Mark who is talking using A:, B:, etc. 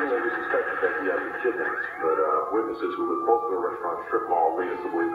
A: Originally we suspected that he had been kidnapped, but uh, witnesses who lived close to the restaurant strip mall
B: reasonably